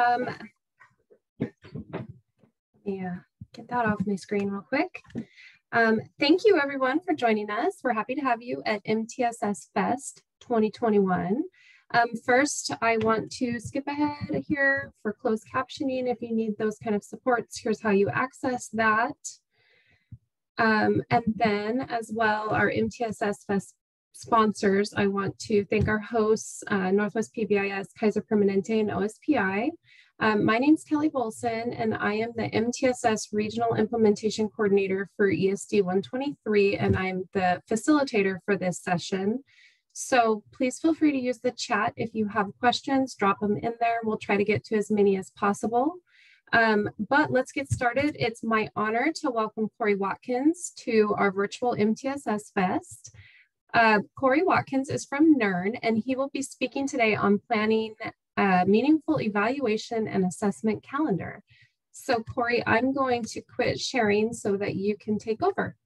Um, yeah, get that off my screen real quick. Um, thank you everyone for joining us. We're happy to have you at MTSS Fest 2021. Um, first, I want to skip ahead here for closed captioning. If you need those kind of supports, here's how you access that. Um, and then as well, our MTSS Fest sponsors, I want to thank our hosts, uh, Northwest PBIS, Kaiser Permanente, and OSPI. Um, my name is Kelly Bolson, and I am the MTSS Regional Implementation Coordinator for ESD 123, and I'm the facilitator for this session. So please feel free to use the chat if you have questions, drop them in there. We'll try to get to as many as possible. Um, but let's get started. It's my honor to welcome Correy Watkins to our virtual MTSS Fest. Uh, Correy Watkins is from NIRN, and he will be speaking today on planning a meaningful evaluation and assessment calendar. So Correy, I'm going to quit sharing so that you can take over.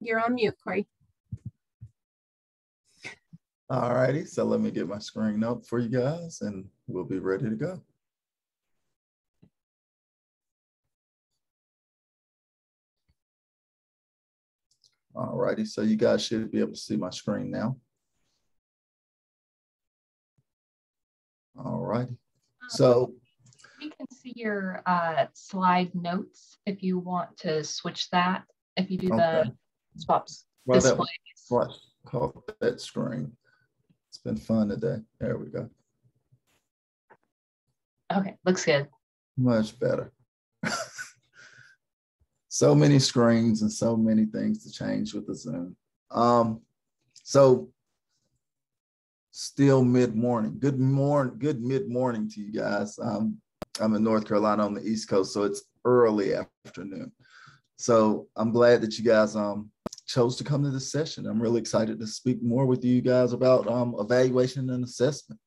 You're on mute, Correy. All righty, so let me get my screen up for you guys and we'll be ready to go. All righty, so you guys should be able to see my screen now. All righty, so. We can see your uh, slide notes if you want to switch that, if you do okay. the swaps well, displays. That, call that screen. It's been fun today. There we go. Okay, looks good. Much better so many screens and so many things to change with the Zoom. Um, so still mid morning. Good morning, good mid morning to you guys. Um, I'm in North Carolina on the East Coast, so it's early afternoon. So I'm glad that you guys um, chose to come to this session. I'm really excited to speak more with you guys about um, evaluation and assessment.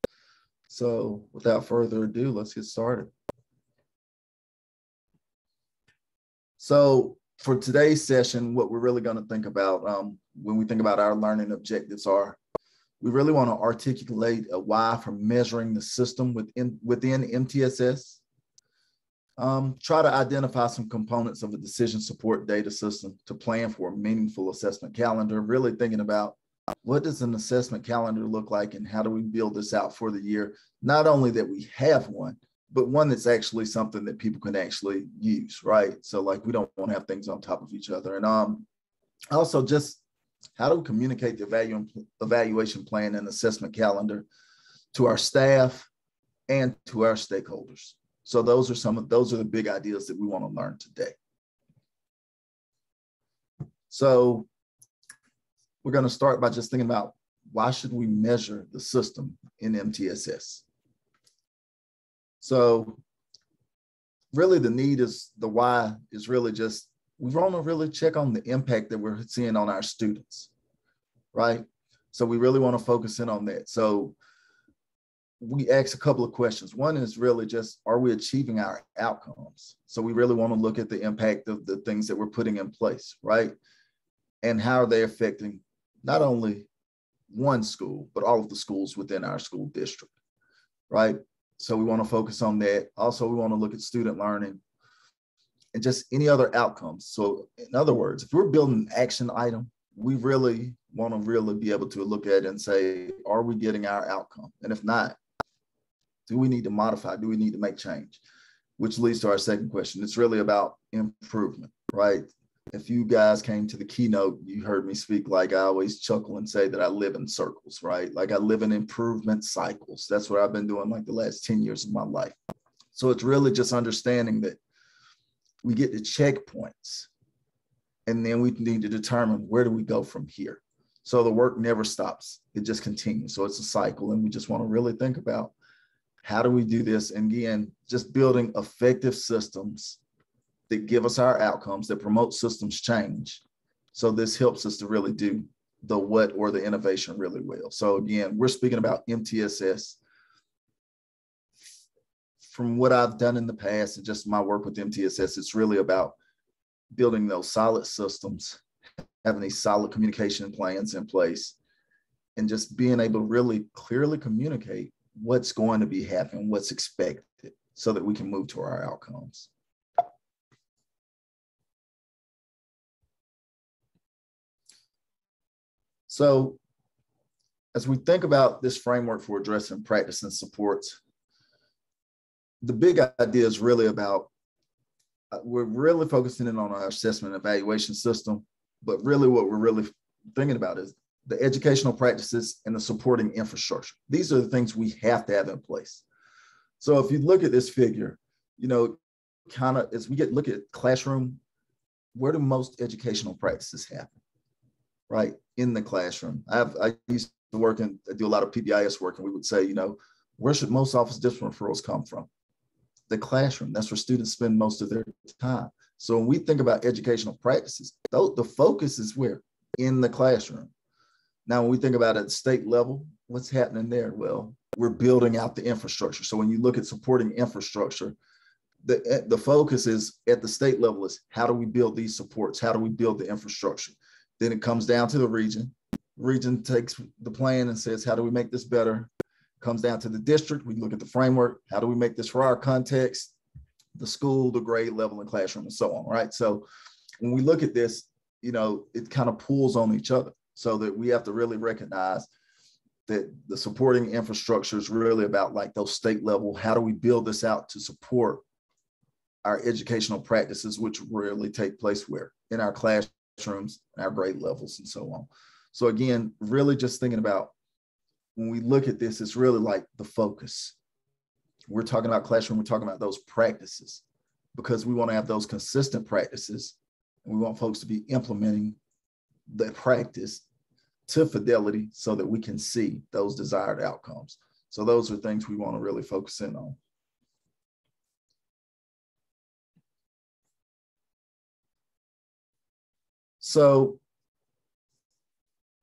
So without further ado, let's get started. So for today's session, what we're really going to think about um, when we think about our learning objectives are, we really want to articulate a why for measuring the system within, within MTSS. Um, try to identify some components of a decision support data system to plan for a meaningful assessment calendar, really thinking about what does an assessment calendar look like and how do we build this out for the year? Not only that we have one, but one that's actually something that people can actually use, right? So like we don't want to have things on top of each other. And um, also just how do we communicate the value evaluation plan and assessment calendar to our staff and to our stakeholders? So those are some of those are the big ideas that we want to learn today. So we're going to start by just thinking about why should we measure the system in MTSS? So really the need is the why is really just we want to really check on the impact that we're seeing on our students, right? So we really want to focus in on that. So we ask a couple of questions. One is really just, are we achieving our outcomes? So we really want to look at the impact of the things that we're putting in place, right? And how are they affecting not only one school, but all of the schools within our school district, right? So we want to focus on that. Also, we want to look at student learning and just any other outcomes. So in other words, if we're building an action item, we really want to really be able to look at and say, are we getting our outcome? And if not, do we need to modify? Do we need to make change? Which leads to our second question. It's really about improvement, right? If you guys came to the keynote, you heard me speak like I always chuckle and say that I live in circles, right? Like I live in improvement cycles. That's what I've been doing like the last 10 years of my life. So it's really just understanding that we get to checkpoints and then we need to determine where do we go from here. So the work never stops. It just continues. So it's a cycle. And we just want to really think about how do we do this? And again, just building effective systems that give us our outcomes, that promote systems change. So this helps us to really do the what or the innovation really well. So again, we're speaking about MTSS. From what I've done in the past and just my work with MTSS, it's really about building those solid systems, having these solid communication plans in place, and just being able to really clearly communicate what's going to be happening, what's expected, so that we can move to our outcomes. So as we think about this framework for addressing practice and supports, the big idea is really about uh, we're really focusing in on our assessment evaluation system, but really what we're really thinking about is the educational practices and the supporting infrastructure. These are the things we have to have in place. So if you look at this figure, you know, kind of as we get look at classroom, where do most educational practices happen? Right in the classroom. I've I used to work I do a lot of PBIS work, and we would say, you know, where should most office discipline referrals come from? The classroom. That's where students spend most of their time. So when we think about educational practices, the focus is where in the classroom. Now, when we think about at state level, what's happening there? Well, we're building out the infrastructure. So when you look at supporting infrastructure, the, eh, the focus is at the state level is how do we build these supports? How do we build the infrastructure? Then it comes down to the region. Region takes the plan and says, how do we make this better? Comes down to the district. We look at the framework. How do we make this for our context? The school, the grade level, and classroom, and so on. Right. So when we look at this, you know, it kind of pulls on each other so that we have to really recognize that the supporting infrastructure is really about like those state level how do we build this out to support our educational practices which really take place where in our classrooms our grade levels and so on so again really just thinking about when we look at this it's really like the focus we're talking about classroom we're talking about those practices because we want to have those consistent practices and we want folks to be implementing the practice to fidelity so that we can see those desired outcomes. So those are things we want to really focus in on. So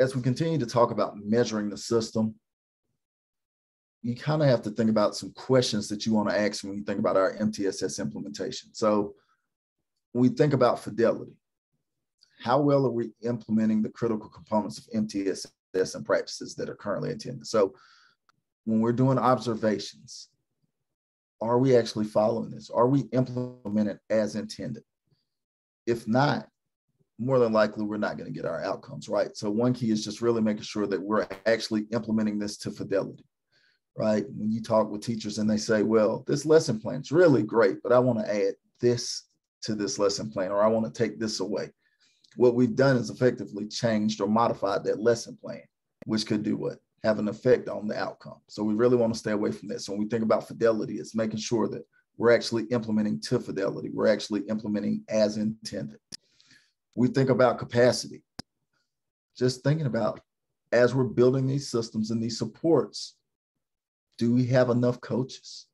as we continue to talk about measuring the system, you kind of have to think about some questions that you want to ask when you think about our MTSS implementation. So when we think about fidelity, how well are we implementing the critical components of MTSS and practices that are currently intended? So when we're doing observations, are we actually following this? Are we implementing as intended? If not, more than likely we're not going to get our outcomes right. So one key is just really making sure that we're actually implementing this to fidelity, right? When you talk with teachers and they say, well, this lesson plan is really great, but I want to add this to this lesson plan, or I want to take this away what we've done is effectively changed or modified that lesson plan, which could do what? Have an effect on the outcome. So we really want to stay away from this. So when we think about fidelity, it's making sure that we're actually implementing to fidelity. We're actually implementing as intended. We think about capacity. Just thinking about as we're building these systems and these supports, do we have enough coaches?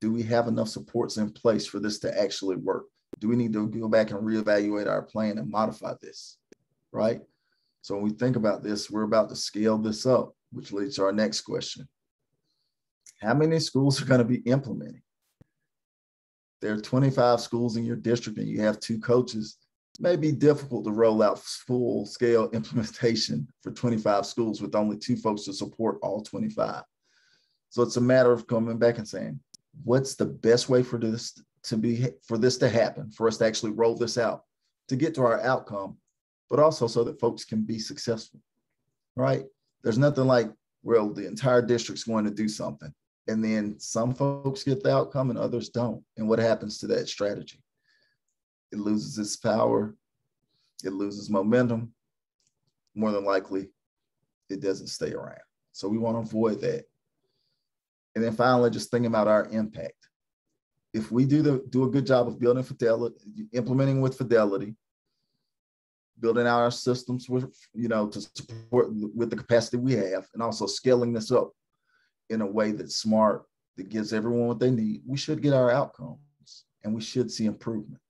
Do we have enough supports in place for this to actually work? do we need to go back and reevaluate our plan and modify this? Right. So when we think about this, we're about to scale this up, which leads to our next question. How many schools are going to be implementing? There are 25 schools in your district and you have two coaches. May be difficult to roll out full scale implementation for 25 schools with only two folks to support all 25. So it's a matter of coming back and saying, what's the best way for this to be for this to happen, for us to actually roll this out, to get to our outcome, but also so that folks can be successful. Right? There's nothing like, well, the entire district's going to do something. And then some folks get the outcome and others don't. And what happens to that strategy? It loses its power, it loses momentum. More than likely, it doesn't stay around. So we want to avoid that. And then finally, just thinking about our impact if we do the do a good job of building fidelity, implementing with fidelity, building out our systems with you know to support with the capacity we have, and also scaling this up in a way that's smart that gives everyone what they need, we should get our outcomes and we should see improvement.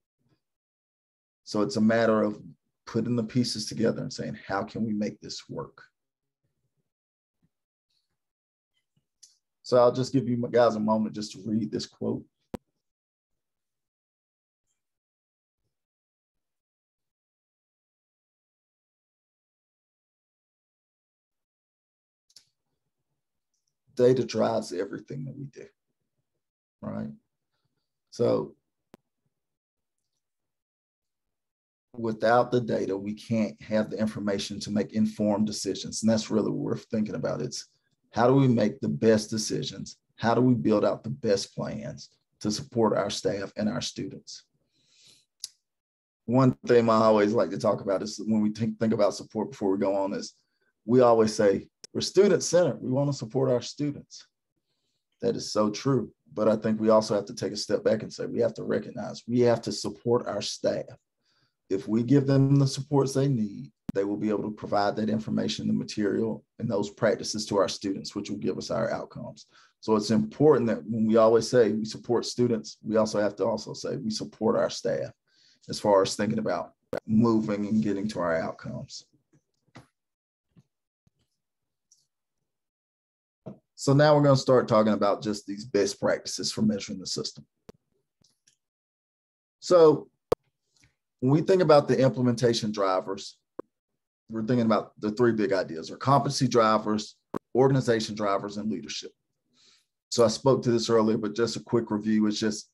So it's a matter of putting the pieces together and saying, how can we make this work? So I'll just give you my guys a moment just to read this quote. data drives everything that we do, right? So without the data, we can't have the information to make informed decisions. And that's really we're thinking about. It's how do we make the best decisions? How do we build out the best plans to support our staff and our students? One thing I always like to talk about is when we think, think about support before we go on is we always say we're student centered. We want to support our students. That is so true. But I think we also have to take a step back and say we have to recognize we have to support our staff if we give them the supports they need, they will be able to provide that information, the material, and those practices to our students, which will give us our outcomes. So it's important that when we always say we support students, we also have to also say we support our staff as far as thinking about moving and getting to our outcomes. So now we're going to start talking about just these best practices for measuring the system. So when we think about the implementation drivers, we're thinking about the three big ideas are competency drivers, organization drivers, and leadership. So I spoke to this earlier, but just a quick review is just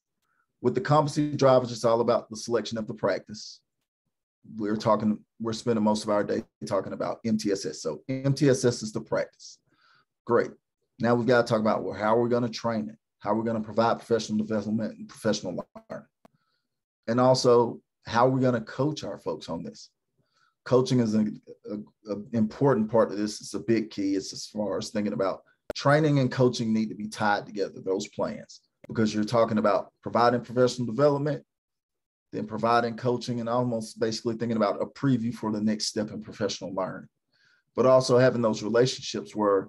with the competency drivers, it's all about the selection of the practice. We're talking, we're spending most of our day talking about MTSS. So MTSS is the practice. Great. Now we've got to talk about well, how are we going to train it? How are we going to provide professional development and professional learning? And also how are we going to coach our folks on this? Coaching is an important part of this. It's a big key. It's as far as thinking about training and coaching need to be tied together, those plans, because you're talking about providing professional development, then providing coaching, and almost basically thinking about a preview for the next step in professional learning. But also having those relationships where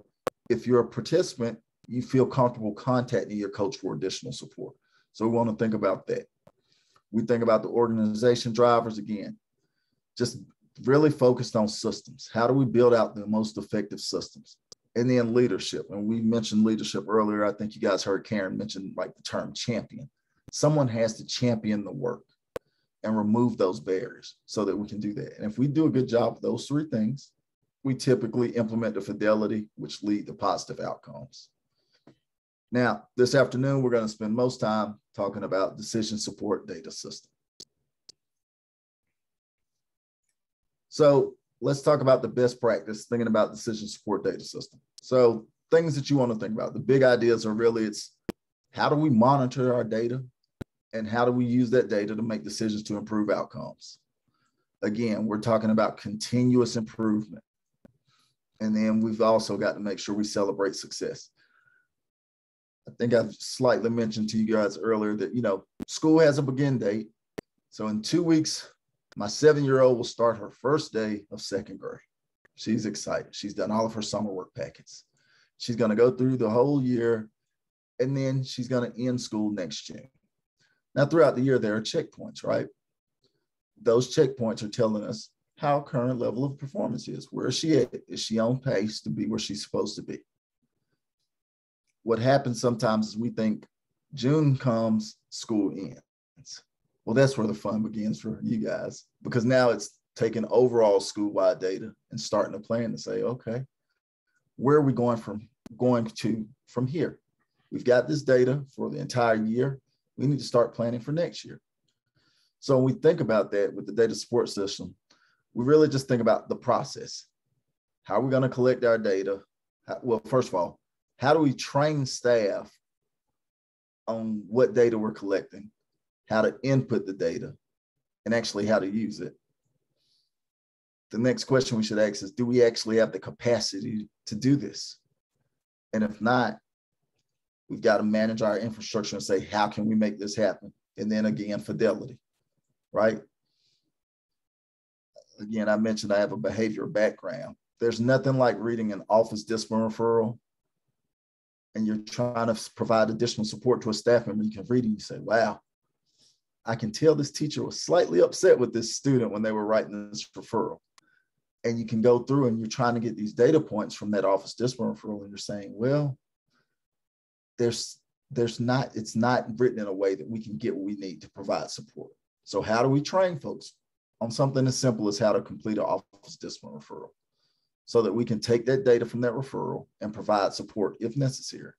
if you're a participant, you feel comfortable contacting your coach for additional support. So we want to think about that we think about the organization drivers again, just really focused on systems. How do we build out the most effective systems? And then leadership. And we mentioned leadership earlier. I think you guys heard Karen mention like the term champion. Someone has to champion the work and remove those barriers so that we can do that. And if we do a good job of those three things, we typically implement the fidelity, which lead to positive outcomes. Now, this afternoon, we're going to spend most time talking about decision support data system. So let's talk about the best practice, thinking about decision support data system. So things that you want to think about. The big ideas are really it's how do we monitor our data and how do we use that data to make decisions to improve outcomes? Again, we're talking about continuous improvement. And then we've also got to make sure we celebrate success. I think I've slightly mentioned to you guys earlier that, you know, school has a begin date. So in two weeks, my seven year old will start her first day of second grade. She's excited. She's done all of her summer work packets. She's going to go through the whole year and then she's going to end school next June. Now, throughout the year, there are checkpoints, right? Those checkpoints are telling us how current level of performance is. Where is she at? Is she on pace to be where she's supposed to be? What happens sometimes is we think June comes, school ends. Well, that's where the fun begins for you guys because now it's taking overall school-wide data and starting to plan to say, okay, where are we going from going to from here? We've got this data for the entire year. We need to start planning for next year. So when we think about that with the data support system, we really just think about the process. How are we going to collect our data? well, first of all, how do we train staff on what data we're collecting, how to input the data, and actually how to use it? The next question we should ask is Do we actually have the capacity to do this? And if not, we've got to manage our infrastructure and say, How can we make this happen? And then again, fidelity, right? Again, I mentioned I have a behavior background. There's nothing like reading an office discipline referral and you're trying to provide additional support to a staff member, you can read and you say, wow, I can tell this teacher was slightly upset with this student when they were writing this referral. And you can go through and you're trying to get these data points from that office discipline referral, and you're saying, well, there's there's not it's not written in a way that we can get what we need to provide support. So how do we train folks on something as simple as how to complete an office discipline referral? So that we can take that data from that referral and provide support if necessary.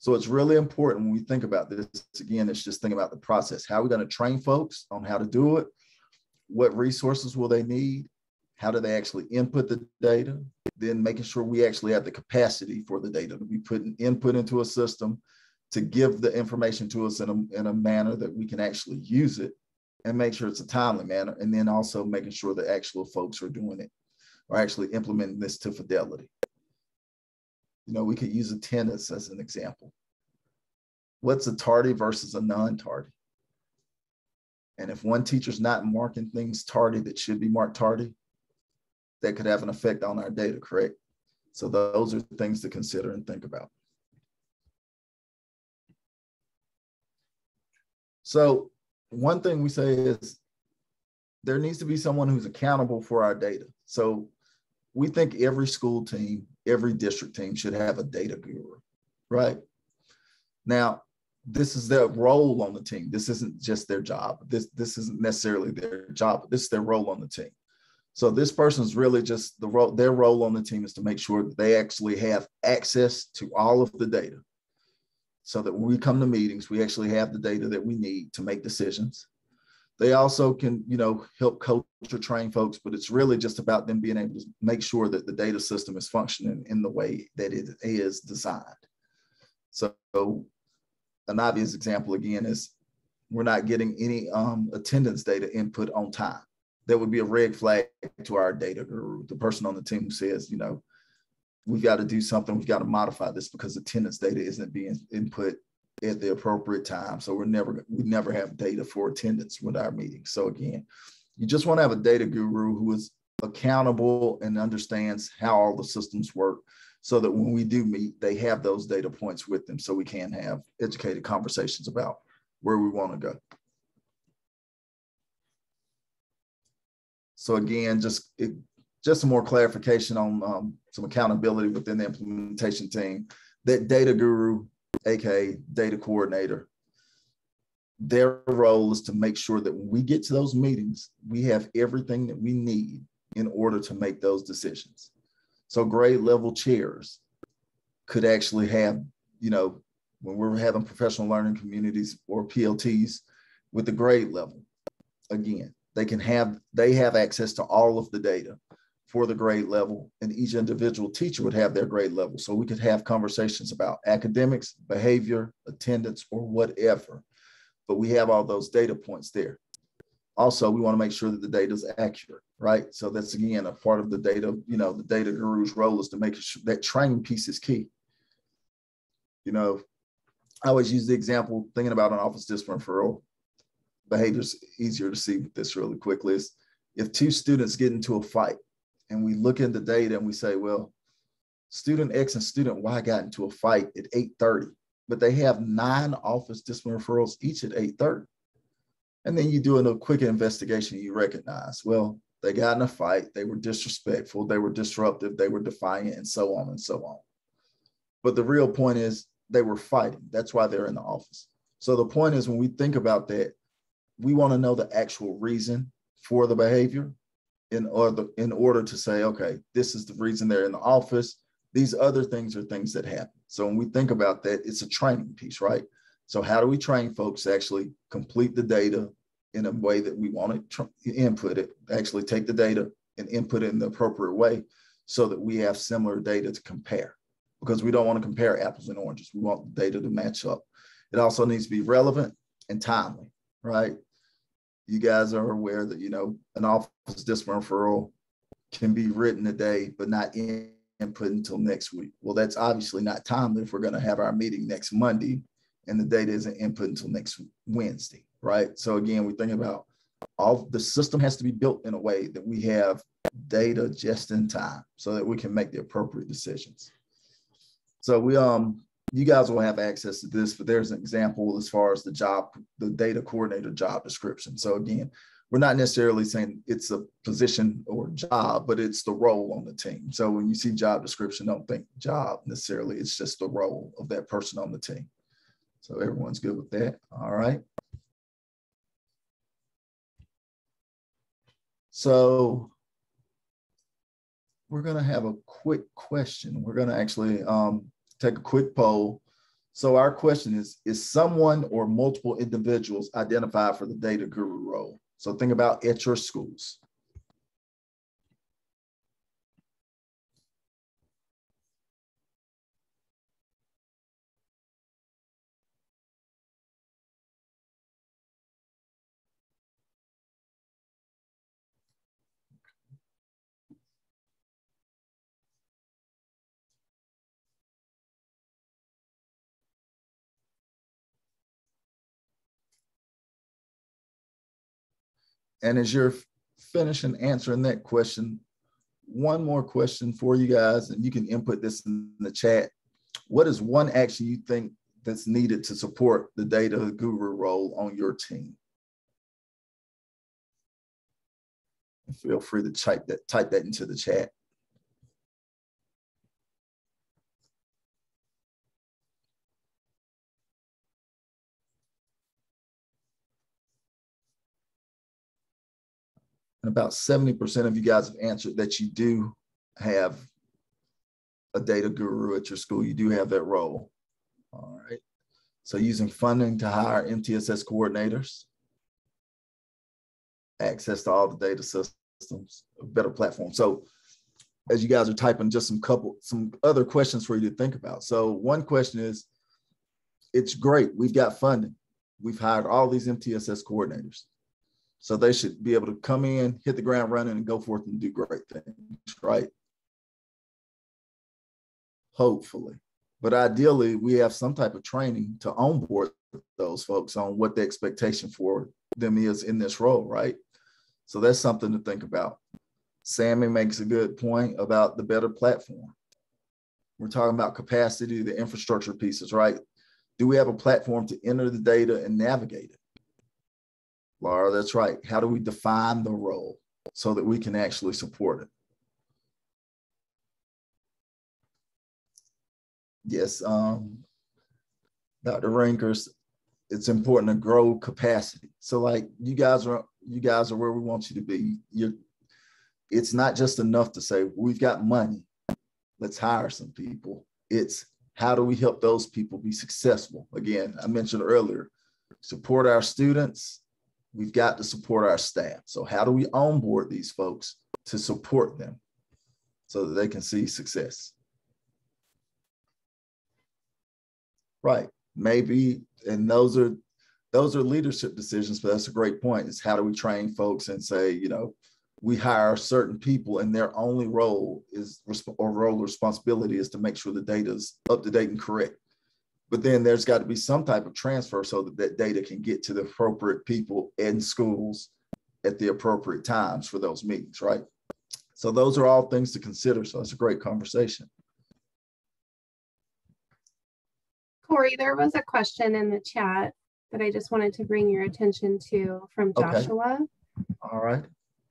So it's really important when we think about this. Again, it's just think about the process. How are we going to train folks on how to do it? What resources will they need? How do they actually input the data? Then making sure we actually have the capacity for the data to be put input into a system to give the information to us in a, in a manner that we can actually use it and make sure it's a timely manner. And then also making sure the actual folks are doing it or actually implementing this to fidelity. You know, we could use attendance as an example. What's a tardy versus a non-tardy? And if one teacher's not marking things tardy that should be marked tardy, that could have an effect on our data, correct? So those are things to consider and think about. So one thing we say is there needs to be someone who's accountable for our data. So we think every school team, every district team should have a data guru, right? Now, this is their role on the team. This isn't just their job. This this isn't necessarily their job. This is their role on the team. So this person's really just the role. Their role on the team is to make sure that they actually have access to all of the data, so that when we come to meetings, we actually have the data that we need to make decisions. They also can, you know, help coach or train folks, but it's really just about them being able to make sure that the data system is functioning in the way that it is designed. So an obvious example again is we're not getting any um, attendance data input on time. That would be a red flag to our data guru, the person on the team who says, you know, we've got to do something, we've got to modify this because attendance data isn't being input at the appropriate time. So we're never we never have data for attendance with our meetings. So again, you just want to have a data guru who is accountable and understands how all the systems work so that when we do meet, they have those data points with them so we can have educated conversations about where we want to go. So again, just it, just some more clarification on um, some accountability within the implementation team. That data guru, aka data coordinator, their role is to make sure that when we get to those meetings, we have everything that we need in order to make those decisions. So grade level chairs could actually have, you know, when we're having professional learning communities or PLTs with the grade level, again, they can have, they have access to all of the data for the grade level and each individual teacher would have their grade level. So we could have conversations about academics, behavior, attendance, or whatever. But we have all those data points there also we want to make sure that the data is accurate right so that's again a part of the data you know the data guru's role is to make sure that training piece is key you know i always use the example thinking about an office discipline referral behaviors easier to see with this really quickly is if two students get into a fight and we look in the data and we say well student x and student y got into a fight at 8.30 but they have nine office discipline referrals each at 8.30 and then you do a quick investigation, you recognize, well, they got in a fight, they were disrespectful, they were disruptive, they were defiant, and so on and so on. But the real point is they were fighting. That's why they're in the office. So the point is when we think about that, we want to know the actual reason for the behavior in order in order to say, okay, this is the reason they're in the office. These other things are things that happen. So when we think about that, it's a training piece, right? So how do we train folks to actually complete the data in a way that we want to input it, actually take the data and input it in the appropriate way so that we have similar data to compare because we don't want to compare apples and oranges. We want the data to match up. It also needs to be relevant and timely, right? You guys are aware that, you know, an office discipline referral can be written today, but not input until next week. Well, that's obviously not timely if we're going to have our meeting next Monday and the data isn't input until next Wednesday, right? So again, we think about all the system has to be built in a way that we have data just in time so that we can make the appropriate decisions. So we um you guys will have access to this, but there's an example as far as the job, the data coordinator job description. So again, we're not necessarily saying it's a position or job, but it's the role on the team. So when you see job description, don't think job necessarily. It's just the role of that person on the team. So everyone's good with that. All right. So we're going to have a quick question. We're going to actually um, take a quick poll. So our question is, is someone or multiple individuals identified for the data guru role? So think about at your schools. And as you're finishing answering that question, one more question for you guys, and you can input this in the chat. What is one action you think that's needed to support the data guru role on your team? Feel free to type that type that into the chat. And about 70% of you guys have answered that you do have a data guru at your school. You do have that role. All right. So using funding to hire MTSS coordinators, access to all the data systems, a better platform. So as you guys are typing, just some couple, some other questions for you to think about. So one question is, it's great. We've got funding. We've hired all these MTSS coordinators. So they should be able to come in, hit the ground running, and go forth and do great things, right? Hopefully. But ideally, we have some type of training to onboard those folks on what the expectation for them is in this role, right? So that's something to think about. Sammy makes a good point about the better platform. We're talking about capacity, the infrastructure pieces, right? Do we have a platform to enter the data and navigate it? Laura, that's right. How do we define the role so that we can actually support it? Yes, um, Dr. Rinkers, it's important to grow capacity. So like you guys are you guys are where we want you to be. You're it's not just enough to say we've got money, let's hire some people. It's how do we help those people be successful? Again, I mentioned earlier, support our students, we've got to support our staff. So how do we onboard these folks to support them so that they can see success? Right. Maybe, and those are those are leadership decisions, but that's a great point. Is how do we train folks and say, you know, we hire certain people and their only role is or role responsibility is to make sure the data is up to date and correct but then there's got to be some type of transfer so that that data can get to the appropriate people in schools at the appropriate times for those meetings, right? So those are all things to consider. So it's a great conversation. Correy, there was a question in the chat that I just wanted to bring your attention to from Joshua. Okay. All right.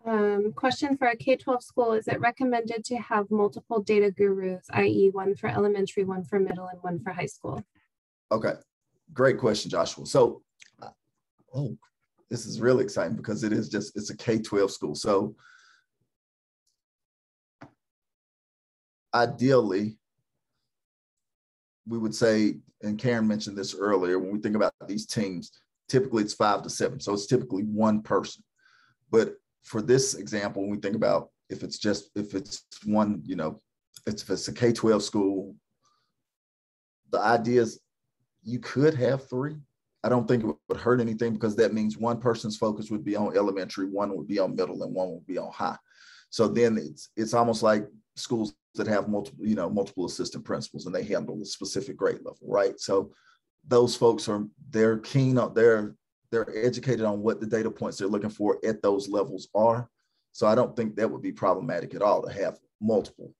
Um, question for a K-12 school, is it recommended to have multiple data gurus, i.e. one for elementary, one for middle, and one for high school? Okay, great question, Joshua. So, uh, oh, this is really exciting because it is just it's a K twelve school. So, ideally, we would say, and Karen mentioned this earlier, when we think about these teams, typically it's five to seven. So it's typically one person. But for this example, when we think about if it's just if it's one, you know, if it's a K twelve school, the idea is you could have three. I don't think it would hurt anything because that means one person's focus would be on elementary, one would be on middle, and one would be on high. So then it's it's almost like schools that have multiple, you know, multiple assistant principals and they handle a specific grade level, right? So those folks are they're keen on they're they're educated on what the data points they're looking for at those levels are. So I don't think that would be problematic at all to have multiple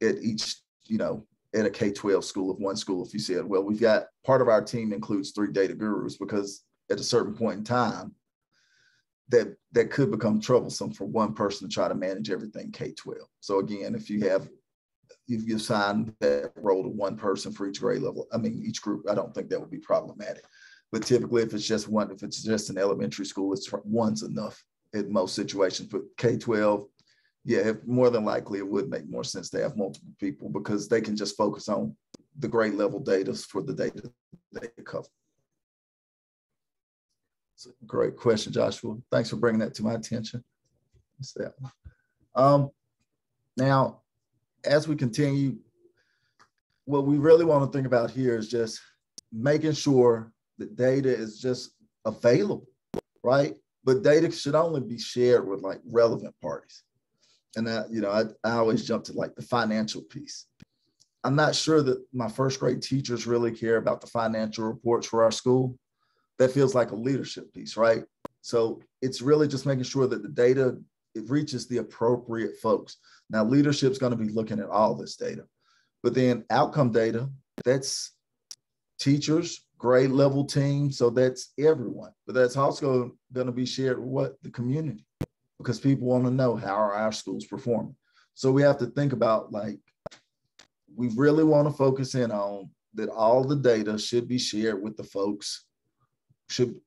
at each, you know, in a K 12 school of one school if you said, well, we've got part of our team includes three data gurus because at a certain point in time, that that could become troublesome for one person to try to manage everything K 12. So again, if you have if you assign that role to one person for each grade level, I mean each group, I don't think that would be problematic. But typically, if it's just one, if it's just an elementary school, it's one's enough in most situations. But K 12, yeah, if, more than likely it would make more sense to have multiple people because they can just focus on the grade level data for the data they cover. great question, Joshua. Thanks for bringing that to my attention. Um, now, as we continue, what we really want to think about here is just making sure that data is just available, right? But data should only be shared with like relevant parties. And that, you know, I, I always jump to like the financial piece. I'm not sure that my first grade teachers really care about the financial reports for our school. That feels like a leadership piece, right? So it's really just making sure that the data it reaches the appropriate folks. Now, leadership is going to be looking at all this data, but then outcome data, that's teachers, grade level team. So that's everyone, but that's also going to be shared with what the community, because people want to know how are our schools performing. So we have to think about like, we really want to focus in on that all the data should be shared with the folks should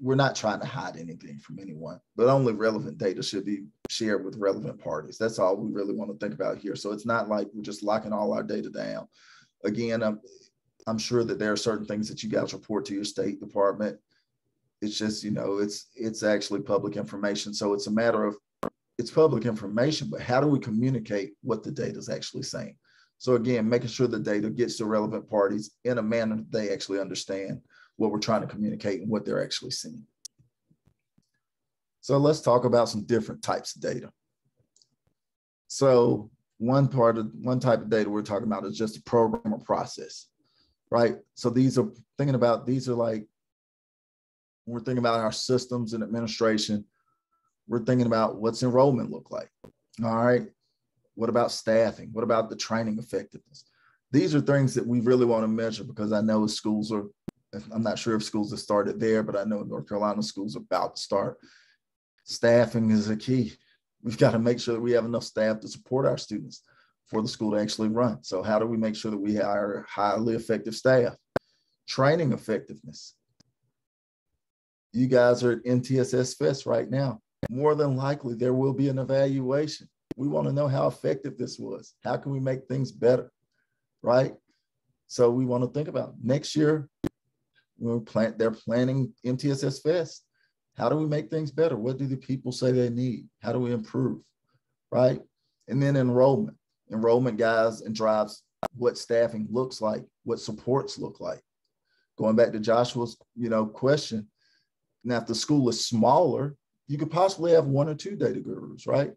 we're not trying to hide anything from anyone, but only relevant data should be shared with relevant parties. That's all we really want to think about here. So it's not like we're just locking all our data down. Again, I'm, I'm sure that there are certain things that you guys report to your state department. It's just, you know, it's it's actually public information. So it's a matter of it's public information, but how do we communicate what the data is actually saying? So again, making sure the data gets to relevant parties in a manner that they actually understand what we're trying to communicate and what they're actually seeing. So let's talk about some different types of data. So one part of one type of data we're talking about is just a program or process, right? So these are thinking about these are like we're thinking about our systems and administration. We're thinking about what's enrollment look like. All right. What about staffing? What about the training effectiveness? These are things that we really want to measure because I know schools are I'm not sure if schools have started there, but I know North Carolina schools are about to start. Staffing is a key. We've got to make sure that we have enough staff to support our students for the school to actually run. So how do we make sure that we hire highly effective staff? Training effectiveness. You guys are at MTSS Fest right now. More than likely, there will be an evaluation. We want to know how effective this was. How can we make things better? Right? So we want to think about next year, we're they're planning MTSS Fest. How do we make things better? What do the people say they need? How do we improve? Right. And then enrollment. Enrollment guys and drives what staffing looks like, what supports look like. Going back to Joshua's, you know, question. Now, if the school is smaller, you could possibly have one or two data gurus, right?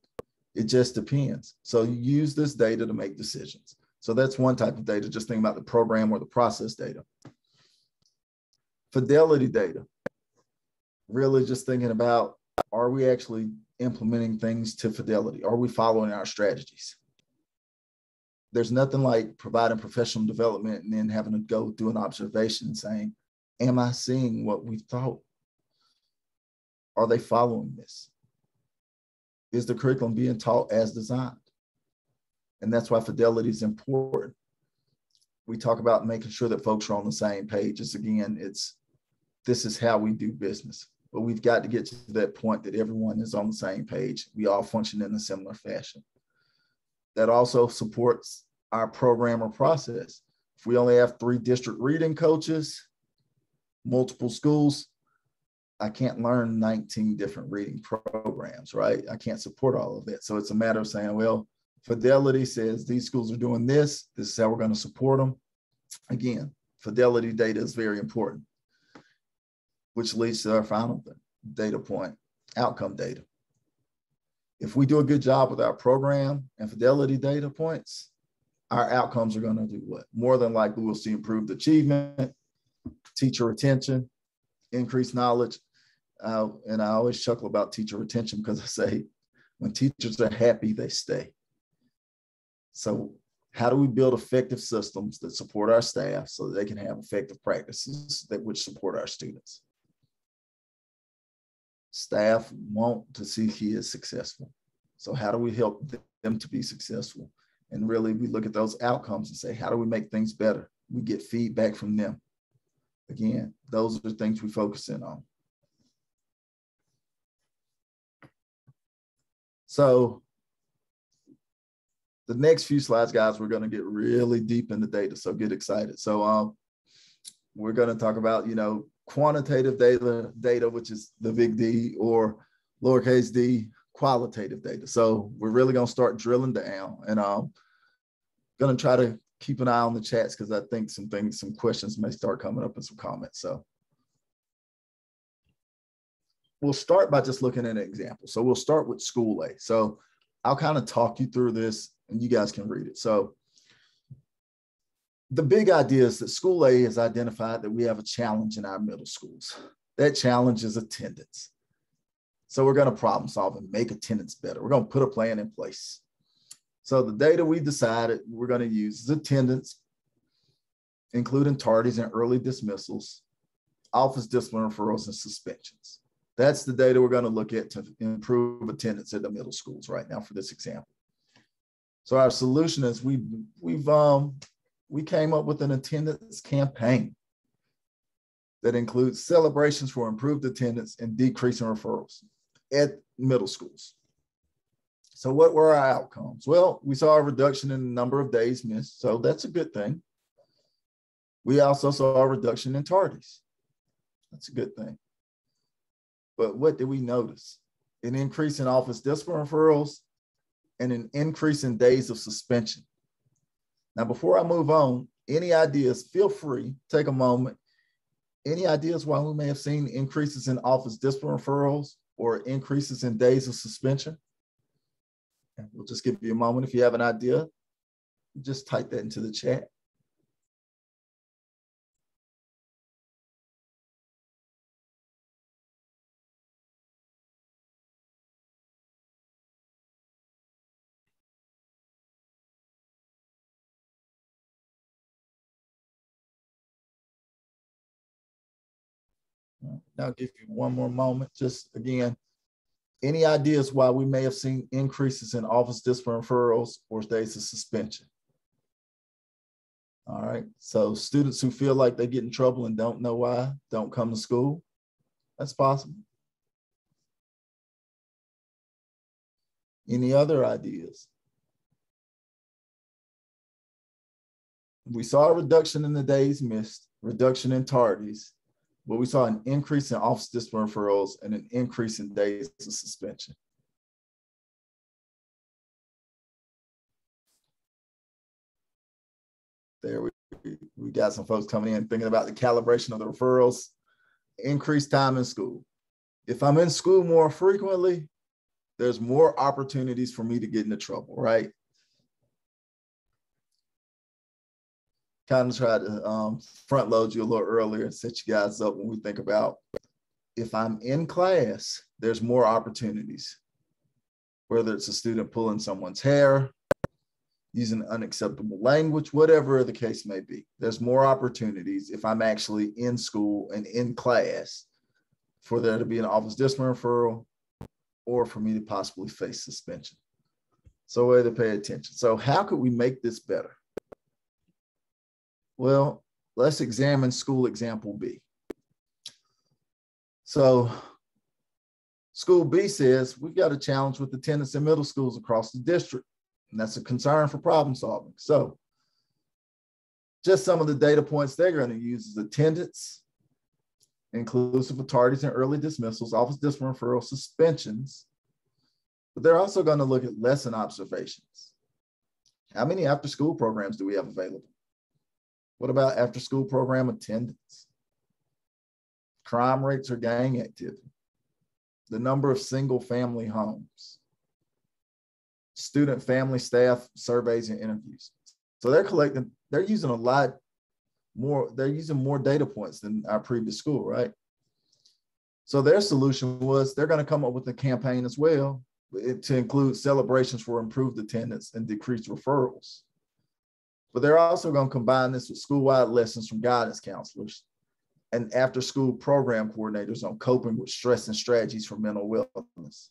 It just depends. So you use this data to make decisions. So that's one type of data, just think about the program or the process data fidelity data. Really just thinking about are we actually implementing things to fidelity? Are we following our strategies? There's nothing like providing professional development and then having to go do an observation saying, Am I seeing what we thought? Are they following this? Is the curriculum being taught as designed? And that's why fidelity is important we talk about making sure that folks are on the same page. It's again, it's this is how we do business. But we've got to get to that point that everyone is on the same page. We all function in a similar fashion. That also supports our program or process. If we only have three district reading coaches, multiple schools, I can't learn 19 different reading programs, right? I can't support all of that. So it's a matter of saying, well, Fidelity says these schools are doing this. This is how we're going to support them. Again, fidelity data is very important, which leads to our final data point, outcome data. If we do a good job with our program and fidelity data points, our outcomes are going to do what? More than likely, we'll see improved achievement, teacher retention, increased knowledge. Uh, and I always chuckle about teacher retention because I say when teachers are happy, they stay. So how do we build effective systems that support our staff so they can have effective practices that which support our students? Staff want to see kids successful. So how do we help them to be successful? And really we look at those outcomes and say, how do we make things better? We get feedback from them. Again, those are the things we focus in on. So the next few slides, guys, we're going to get really deep in the data. So get excited. So um, we're going to talk about, you know, quantitative data, data, which is the big D or lowercase d, qualitative data. So we're really going to start drilling down and um, going to try to keep an eye on the chats because I think some things, some questions may start coming up in some comments. So we'll start by just looking at an example. So we'll start with school A. So I'll kind of talk you through this and you guys can read it. So the big idea is that school A has identified that we have a challenge in our middle schools. That challenge is attendance. So we're going to problem solve and make attendance better. We're going to put a plan in place. So the data we decided we're going to use is attendance, including tardies and early dismissals, office discipline referrals, and suspensions. That's the data we're going to look at to improve attendance at the middle schools right now for this example. So our solution is we we've um we came up with an attendance campaign that includes celebrations for improved attendance and decreasing referrals at middle schools. So what were our outcomes? Well, we saw a reduction in the number of days missed, so that's a good thing. We also saw a reduction in tardies. That's a good thing. But what did we notice? An increase in office discipline referrals and an increase in days of suspension. Now, before I move on, any ideas, feel free, take a moment. Any ideas why we may have seen increases in office discipline referrals or increases in days of suspension? And we'll just give you a moment. If you have an idea, just type that into the chat. I'll give you one more moment. Just again, any ideas why we may have seen increases in office discipline referrals or days of suspension? All right. So students who feel like they get in trouble and don't know why, don't come to school. That's possible. Any other ideas? We saw a reduction in the days missed, reduction in tardies, but we saw an increase in office discipline referrals and an increase in days of suspension. There we, we got some folks coming in thinking about the calibration of the referrals, increased time in school. If I'm in school more frequently, there's more opportunities for me to get into trouble, right? Kind of try to um, front load you a little earlier and set you guys up when we think about if I'm in class, there's more opportunities, whether it's a student pulling someone's hair, using unacceptable language, whatever the case may be. There's more opportunities if I'm actually in school and in class for there to be an office discipline referral or for me to possibly face suspension. So way to pay attention. So how could we make this better? Well, let's examine school example B. So school B says we've got a challenge with attendance in middle schools across the district, and that's a concern for problem solving. So just some of the data points they're going to use is attendance, inclusive of tardies and early dismissals, office discipline referral, suspensions, but they're also going to look at lesson observations. How many after school programs do we have available? What about after school program attendance? Crime rates or gang activity? The number of single family homes? Student family staff surveys and interviews. So they're collecting, they're using a lot more, they're using more data points than our previous school, right? So their solution was they're going to come up with a campaign as well eh, to include celebrations for improved attendance and decreased referrals. But they're also going to combine this with school-wide lessons from guidance counselors and after-school program coordinators on coping with stress and strategies for mental wellness.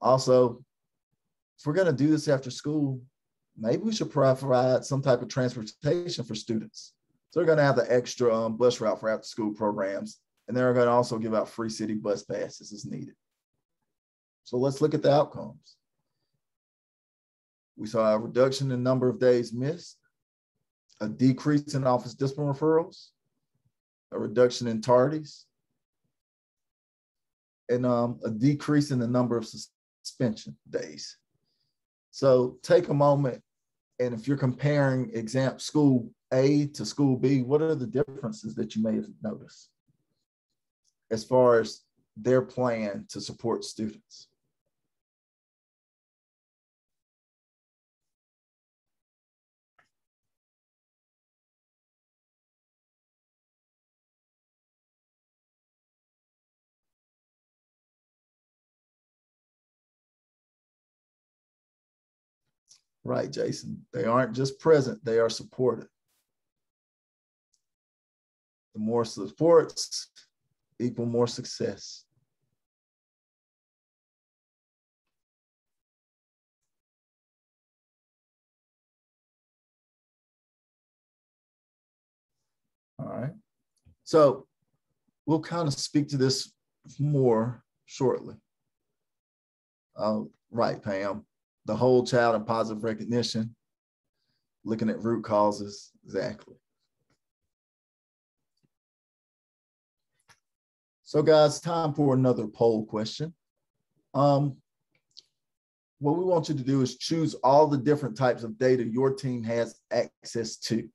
Also, if we're going to do this after school, maybe we should provide some type of transportation for students. So they're going to have the extra um, bus route for after school programs, and they're going to also give out free city bus passes as needed. So let's look at the outcomes. We saw a reduction in number of days missed, a decrease in office discipline referrals, a reduction in tardies, and um, a decrease in the number of suspension days. So take a moment, and if you're comparing exam school A to school B, what are the differences that you may have noticed as far as their plan to support students? Right, Jason. They aren't just present, they are supported. The more supports equal more success. All right. So we'll kind of speak to this more shortly. Uh, right, Pam the whole child and positive recognition, looking at root causes, exactly. So guys, time for another poll question. Um, what we want you to do is choose all the different types of data your team has access to.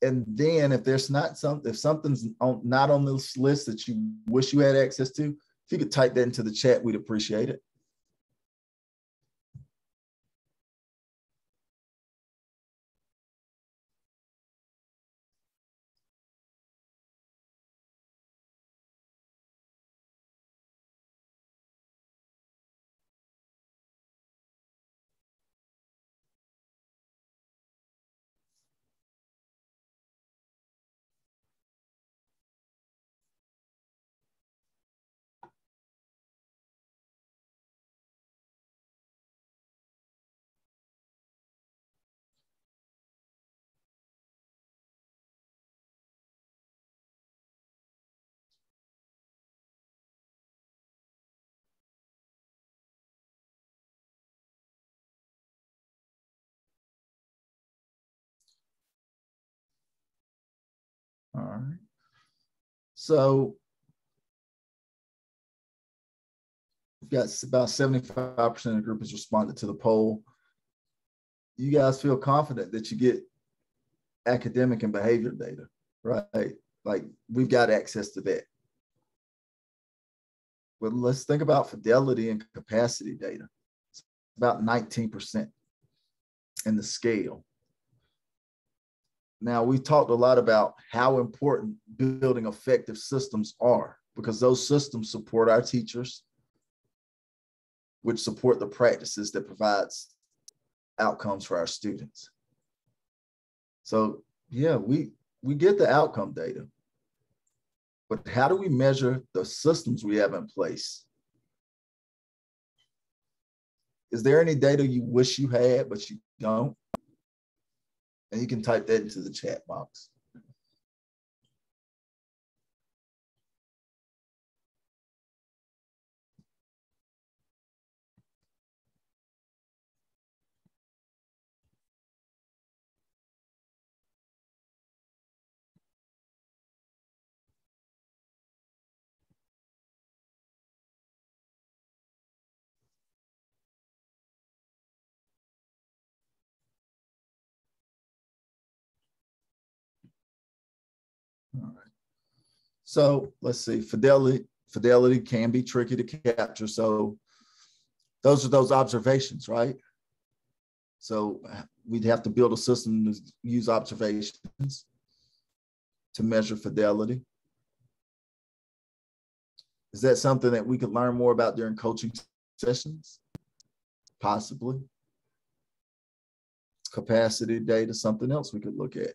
And then if there's not some, if something's on, not on this list that you wish you had access to, if you could type that into the chat, we'd appreciate it. So we've got about 75% of the group has responded to the poll. You guys feel confident that you get academic and behavior data, right? Like we've got access to that. But let's think about fidelity and capacity data. It's about 19% in the scale. Now, we talked a lot about how important building effective systems are because those systems support our teachers, which support the practices that provides outcomes for our students. So, yeah, we we get the outcome data. But how do we measure the systems we have in place? Is there any data you wish you had but you don't? And you can type that into the chat box. So let's see, fidelity, fidelity can be tricky to capture. So those are those observations, right? So we'd have to build a system to use observations to measure fidelity. Is that something that we could learn more about during coaching sessions? Possibly. Capacity data, something else we could look at.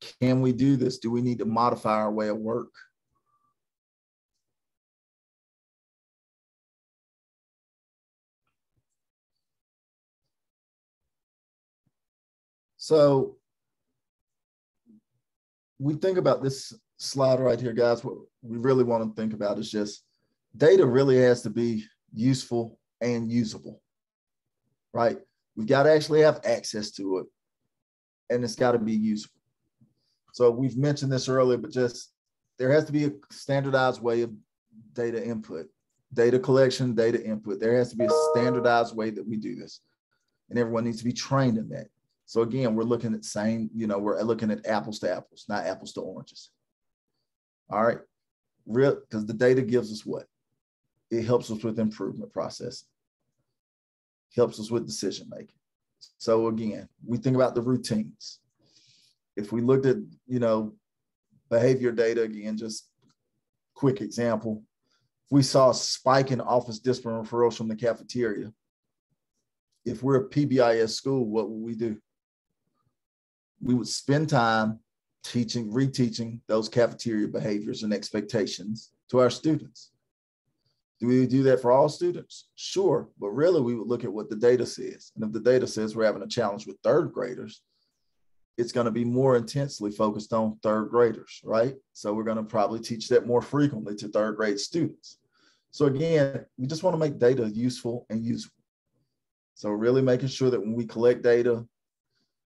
Can we do this? Do we need to modify our way of work? So we think about this slide right here, guys. What we really want to think about is just data really has to be useful and usable, right? We've got to actually have access to it and it's got to be usable. So we've mentioned this earlier, but just there has to be a standardized way of data input, data collection, data input. There has to be a standardized way that we do this. And everyone needs to be trained in that. So again, we're looking at same, you know, we're looking at apples to apples, not apples to oranges. All right. Real because the data gives us what? It helps us with improvement process. Helps us with decision making. So again, we think about the routines. If we looked at, you know, behavior data again, just quick example. If we saw a spike in office discipline referrals from the cafeteria, if we're a PBIS school, what would we do? We would spend time teaching, reteaching those cafeteria behaviors and expectations to our students. Do we do that for all students? Sure, but really we would look at what the data says. And if the data says we're having a challenge with third graders, it's going to be more intensely focused on third graders, right? So we're going to probably teach that more frequently to third grade students. So again, we just want to make data useful and useful. So really making sure that when we collect data,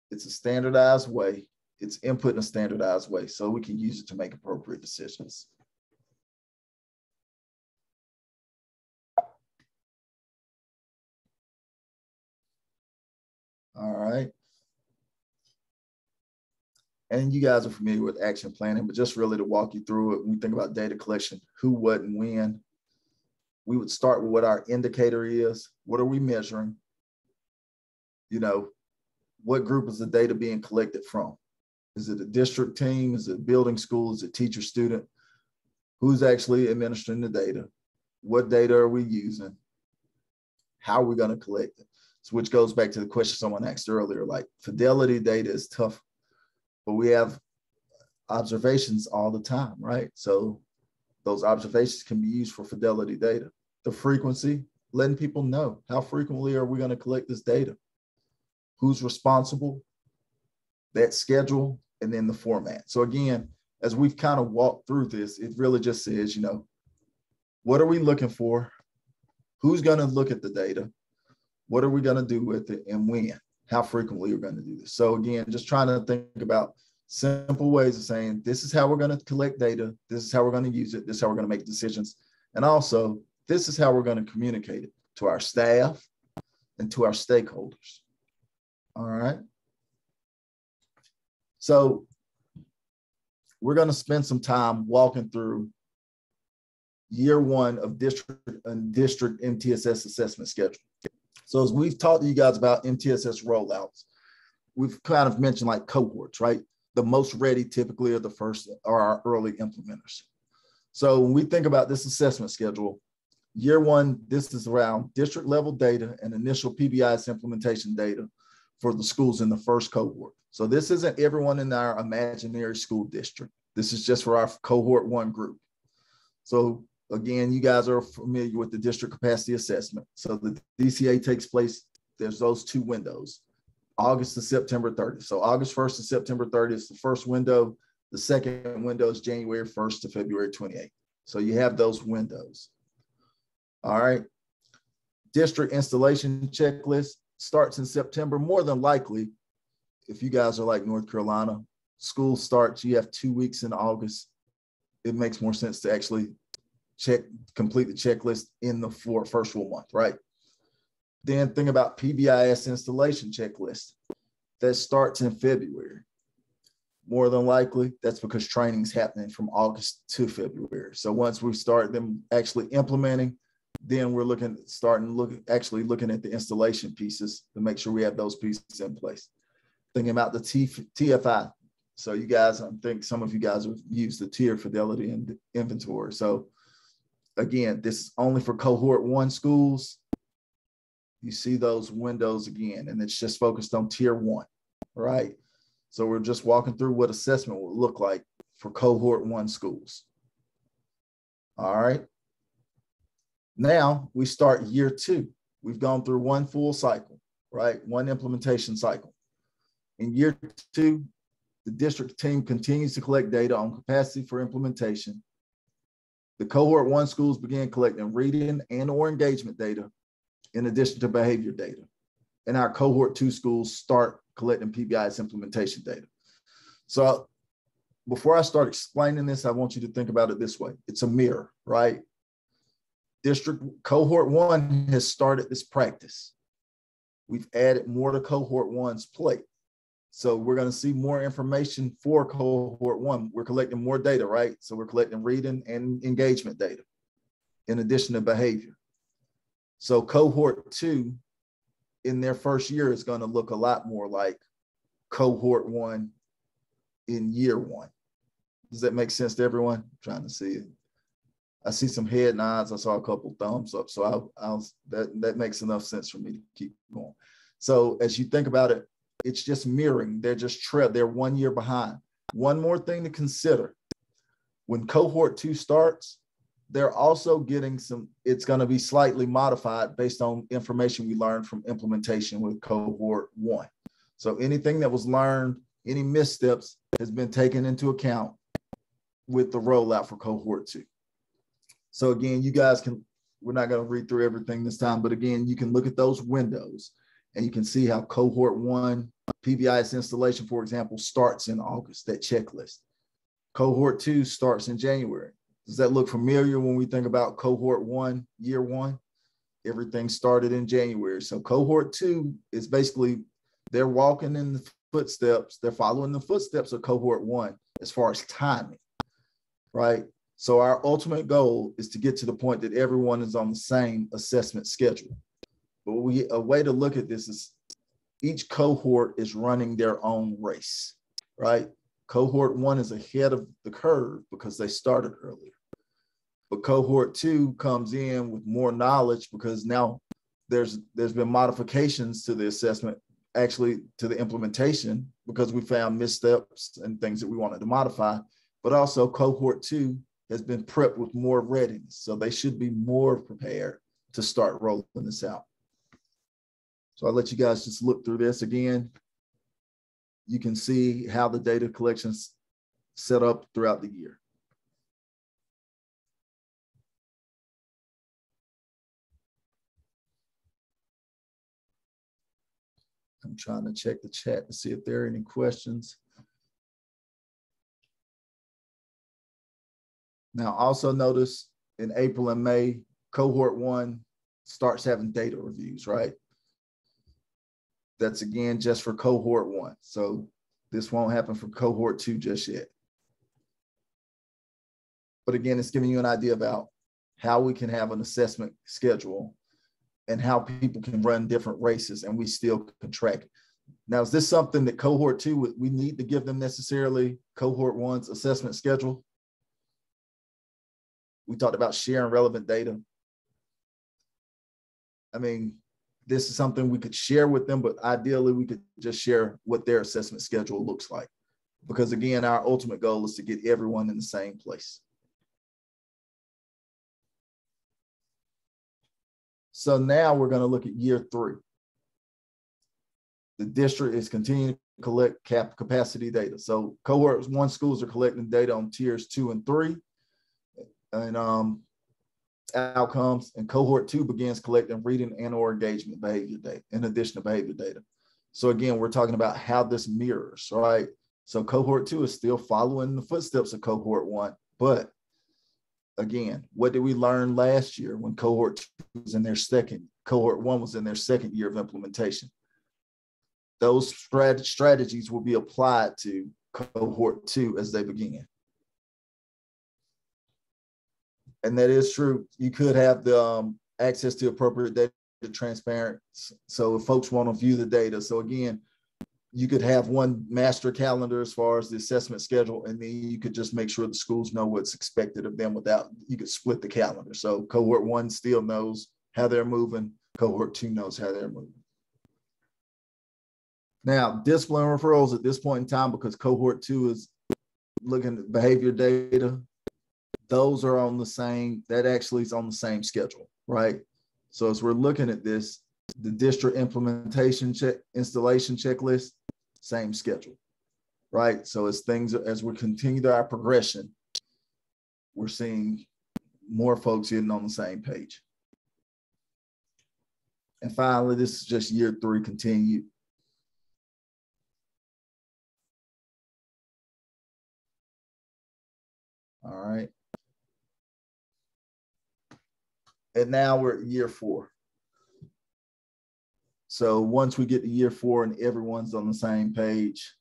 it's a standardized way, it's input in a standardized way so we can use it to make appropriate decisions. All right. And you guys are familiar with action planning, but just really to walk you through it, when we think about data collection, who, what, and when, we would start with what our indicator is. What are we measuring? You know, what group is the data being collected from? Is it a district team? Is it building school? Is it teacher student? Who's actually administering the data? What data are we using? How are we going to collect it? So which goes back to the question someone asked earlier, like fidelity data is tough, but we have observations all the time, right? So those observations can be used for fidelity data. The frequency, letting people know how frequently are we going to collect this data? Who's responsible? That schedule, and then the format. So again, as we've kind of walked through this, it really just says, you know, what are we looking for? Who's going to look at the data? What are we going to do with it and when? How frequently we're going to do this. So again, just trying to think about simple ways of saying this is how we're going to collect data. This is how we're going to use it. This is how we're going to make decisions. And also, this is how we're going to communicate it to our staff and to our stakeholders. All right. So we're going to spend some time walking through year one of district and district MTSS assessment schedule. So as we've talked to you guys about MTSS rollouts, we've kind of mentioned like cohorts, right? The most ready typically are the first are our early implementers. So when we think about this assessment schedule, year one, this is around district level data and initial PBIS implementation data for the schools in the first cohort. So this isn't everyone in our imaginary school district. This is just for our cohort one group. So Again, you guys are familiar with the district capacity assessment. So the DCA takes place, there's those two windows, August to September 30th. So August 1st to September 30th is the first window. The second window is January 1st to February 28th. So you have those windows. All right. District installation checklist starts in September, more than likely. If you guys are like North Carolina, school starts, you have two weeks in August. It makes more sense to actually check, complete the checklist in the four, first full month, right? Then think about PBIS installation checklist. That starts in February. More than likely, that's because training's happening from August to February. So once we start them actually implementing, then we're looking starting look actually looking at the installation pieces to make sure we have those pieces in place. Thinking about the T, TFI. So you guys, I think some of you guys have used the tier fidelity and inventory. So again, this is only for cohort one schools. You see those windows again, and it's just focused on tier one, right? So we're just walking through what assessment will look like for cohort one schools. All right. Now we start year two. We've gone through one full cycle, right? One implementation cycle. In year two, the district team continues to collect data on capacity for implementation the cohort one schools began collecting reading and or engagement data in addition to behavior data. And our cohort two schools start collecting PBIS implementation data. So before I start explaining this, I want you to think about it this way. It's a mirror, right? District cohort one has started this practice. We've added more to cohort one's plate. So we're going to see more information for cohort one. We're collecting more data, right? So we're collecting reading and engagement data in addition to behavior. So cohort two in their first year is going to look a lot more like cohort one in year one. Does that make sense to everyone? I'm trying to see it. I see some head nods. I saw a couple thumbs up. So I'll, I'll that that makes enough sense for me to keep going. So as you think about it, it's just mirroring. They're just tread. They're one year behind. One more thing to consider: when cohort two starts, they're also getting some. It's going to be slightly modified based on information we learned from implementation with cohort one. So anything that was learned, any missteps, has been taken into account with the rollout for cohort two. So again, you guys can, we're not going to read through everything this time, but again, you can look at those windows and you can see how cohort one PBIS installation, for example, starts in August, that checklist. Cohort two starts in January. Does that look familiar when we think about cohort one, year one? Everything started in January. So cohort two is basically they're walking in the footsteps, they're following the footsteps of cohort one as far as timing, right? So our ultimate goal is to get to the point that everyone is on the same assessment schedule. But we a way to look at this is each cohort is running their own race, right? Cohort one is ahead of the curve because they started earlier. But cohort two comes in with more knowledge because now there's there's been modifications to the assessment, actually to the implementation, because we found missteps and things that we wanted to modify. But also cohort two has been prepped with more readiness. So they should be more prepared to start rolling this out. So I'll let you guys just look through this again. You can see how the data collections set up throughout the year. I'm trying to check the chat to see if there are any questions. Now, also notice in April and May, cohort one starts having data reviews, right? That's again just for cohort one. So this won't happen for cohort two just yet. But again, it's giving you an idea about how we can have an assessment schedule and how people can run different races and we still can track it. Now, is this something that cohort two, we need to give them necessarily cohort one's assessment schedule? We talked about sharing relevant data. I mean, this is something we could share with them, but ideally we could just share what their assessment schedule looks like. Because again, our ultimate goal is to get everyone in the same place. So now we're going to look at year three. The district is continuing to collect cap capacity data. So cohorts one schools are collecting data on tiers two and three and um, outcomes, and cohort two begins collecting reading and or engagement behavior data in addition to behavior data. So again, we're talking about how this mirrors, right? So cohort two is still following the footsteps of cohort one, but again, what did we learn last year when cohort two was in their second, cohort one was in their second year of implementation? Those strat- strategies will be applied to cohort two as they begin. And that is true. You could have the um, access to appropriate data transparent. So if folks want to view the data, so again, you could have one master calendar as far as the assessment schedule, and then you could just make sure the schools know what's expected of them without you could split the calendar. So cohort one still knows how they're moving, cohort two knows how they're moving. Now, discipline referrals at this point in time, because cohort two is looking at behavior data, those are on the same, that actually is on the same schedule, right? So as we're looking at this, the district implementation check installation checklist, same schedule, right? So as things as we continue our progression, we're seeing more folks getting on the same page. And finally, this is just year three continued. All right. And now we're at year four. So once we get to year four and everyone's on the same page,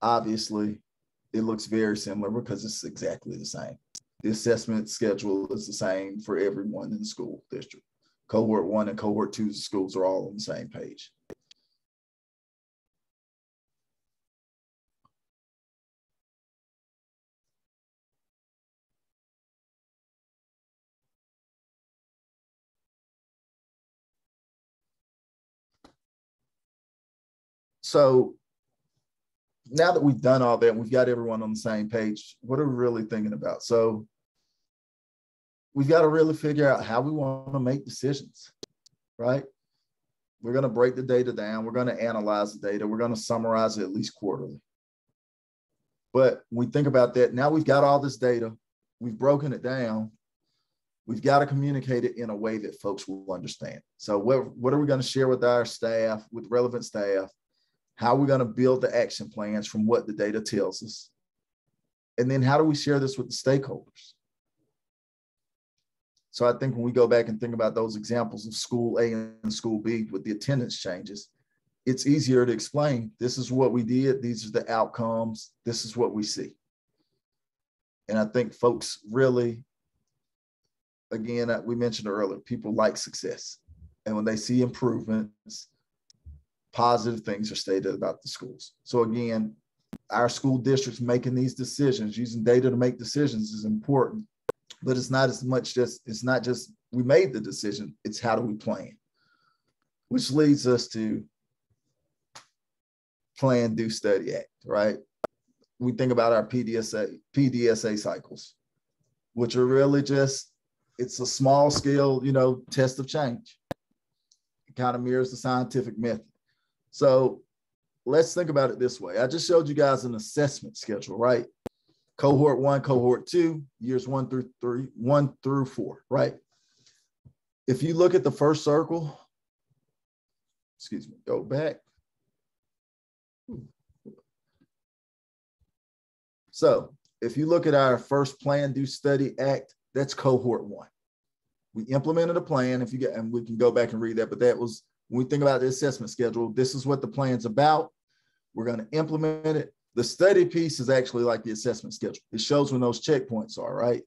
obviously it looks very similar because it's exactly the same. The assessment schedule is the same for everyone in the school district. Cohort one and cohort two schools are all on the same page. So now that we've done all that, we've got everyone on the same page, what are we really thinking about? So we've got to really figure out how we want to make decisions, right? We're going to break the data down. We're going to analyze the data. We're going to summarize it at least quarterly. But we think about that, now we've got all this data, we've broken it down. We've got to communicate it in a way that folks will understand. So, what, what are we going to share with our staff, with relevant staff? How are we going to build the action plans from what the data tells us? And then how do we share this with the stakeholders? So I think when we go back and think about those examples of school A and school B with the attendance changes, it's easier to explain this is what we did, these are the outcomes, this is what we see. And I think folks really, again, uh, we mentioned earlier, people like success. And when they see improvements, positive things are stated about the schools. So again, our school districts making these decisions, using data to make decisions is important, but it's not as much just, it's not just we made the decision, it's how do we plan? Which leads us to plan, do, study, act, right? We think about our PDSA, PDSA cycles, which are really just, it's a small scale, you know, test of change. It kind of mirrors the scientific method. So let's think about it this way. I just showed you guys an assessment schedule, right? Cohort one, cohort two, years one through three, one through four, right? If you look at the first circle, excuse me, go back. So if you look at our first plan, do study, act, that's cohort one. We implemented a plan. If you get, and we can go back and read that, but that was when we think about the assessment schedule, this is what the plan's about. We're going to implement it. The study piece is actually like the assessment schedule. It shows when those checkpoints are, right?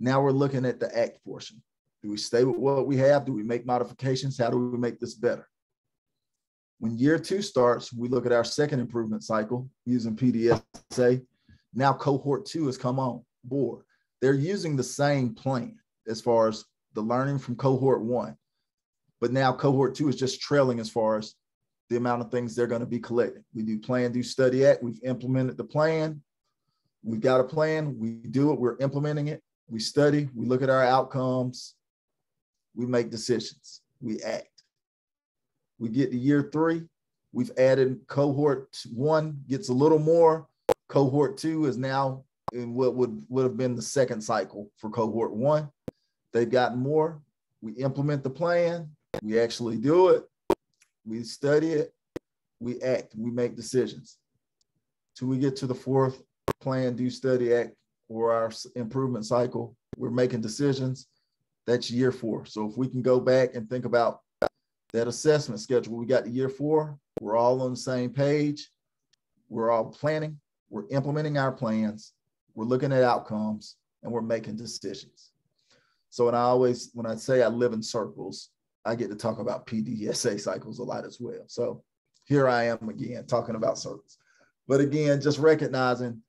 Now we're looking at the act portion. Do we stay with what we have? Do we make modifications? How do we make this better? When year two starts, we look at our second improvement cycle using PDSA. Now cohort two has come on board. They're using the same plan as far as the learning from cohort one. But now cohort two is just trailing as far as the amount of things they're going to be collecting. We do plan, do study at. We've implemented the plan. We've got a plan. We do it. We're implementing it. We study. We look at our outcomes. We make decisions. We act. We get to year three. We've added cohort one gets a little more. Cohort two is now in what would, would have been the second cycle for cohort one. They've gotten more. We implement the plan. We actually do it. We study it. We act. We make decisions. Till we get to the fourth plan, do study, act, or our improvement cycle, we're making decisions. That's year four. So if we can go back and think about that assessment schedule, we got the year four. We're all on the same page. We're all planning. We're implementing our plans. We're looking at outcomes and we're making decisions. So when I always, when I say I live in circles, I get to talk about PDSA cycles a lot as well. So here I am again talking about circles. But again, just recognizing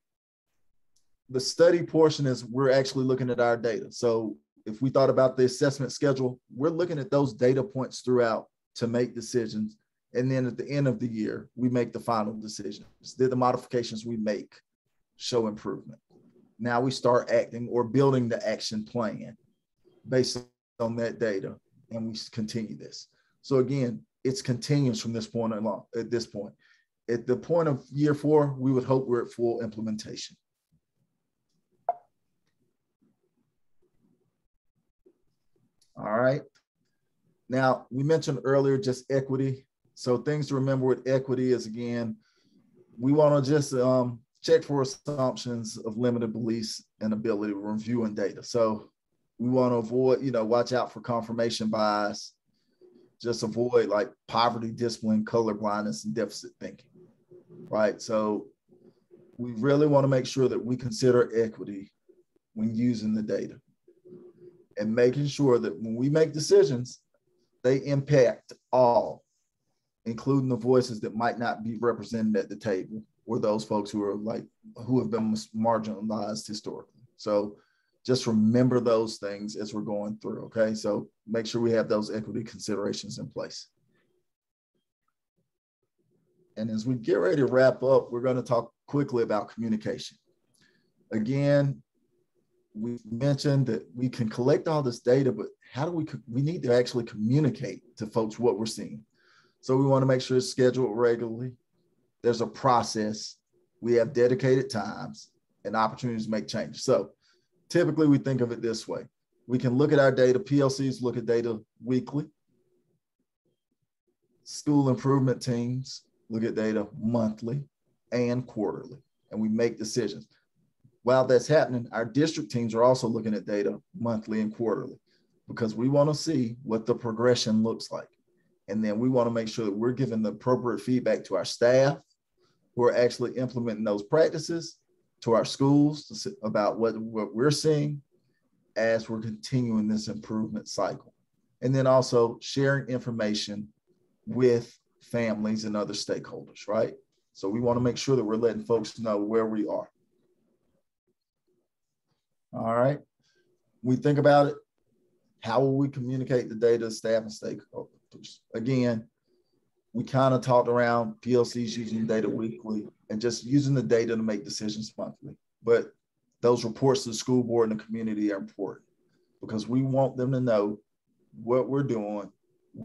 the study portion is we're actually looking at our data. So if we thought about the assessment schedule, we're looking at those data points throughout to make decisions. And then at the end of the year, we make the final decisions. Did the modifications we make show improvement? Now we start acting or building the action plan based on that data and we continue this. So again, it's continuous from this point along at this point. At the point of year four, we would hope we're at full implementation. All right. Now, we mentioned earlier just equity. So things to remember with equity is again, we want to just um, check for assumptions of limited beliefs and ability reviewing data. So we want to avoid, you know, watch out for confirmation bias, just avoid like poverty, discipline, color blindness, and deficit thinking, right? So we really want to make sure that we consider equity when using the data and making sure that when we make decisions, they impact all, including the voices that might not be represented at the table or those folks who are like who have been marginalized historically. So just remember those things as we're going through. Okay. So make sure we have those equity considerations in place. And as we get ready to wrap up, we're going to talk quickly about communication. Again, we mentioned that we can collect all this data, but how do we, we need to actually communicate to folks what we're seeing. So we want to make sure it's scheduled regularly. There's a process. We have dedicated times and opportunities to make changes. So typically we think of it this way. We can look at our data, PLCs look at data weekly. School improvement teams look at data monthly and quarterly, and we make decisions. While that's happening, our district teams are also looking at data monthly and quarterly because we want to see what the progression looks like. And then we want to make sure that we're giving the appropriate feedback to our staff who are actually implementing those practices to our schools about what, what we're seeing as we're continuing this improvement cycle. And then also sharing information with families and other stakeholders, right? So we want to make sure that we're letting folks know where we are. All right. We think about it. How will we communicate the data to staff and stakeholders? Again, we kind of talked around PLCs using data weekly and just using the data to make decisions monthly. But those reports to the school board and the community are important because we want them to know what we're doing,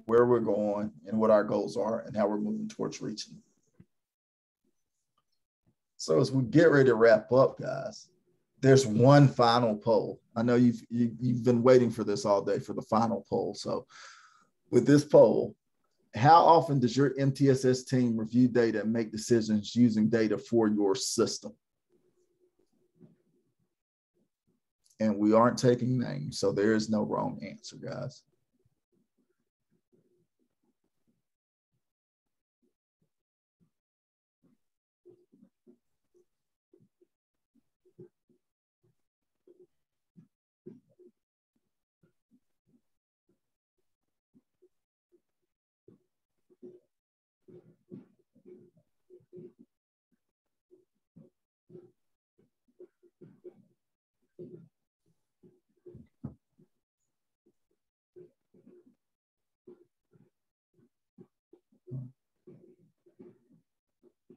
where we're going, and what our goals are, and how we're moving towards reaching them. So as we get ready to wrap up, guys, there's one final poll. I know you've you, have been waiting for this all day for the final poll. So with this poll, how often does your MTSS team review data and make decisions using data for your system? And we aren't taking names, so there is no wrong answer, guys.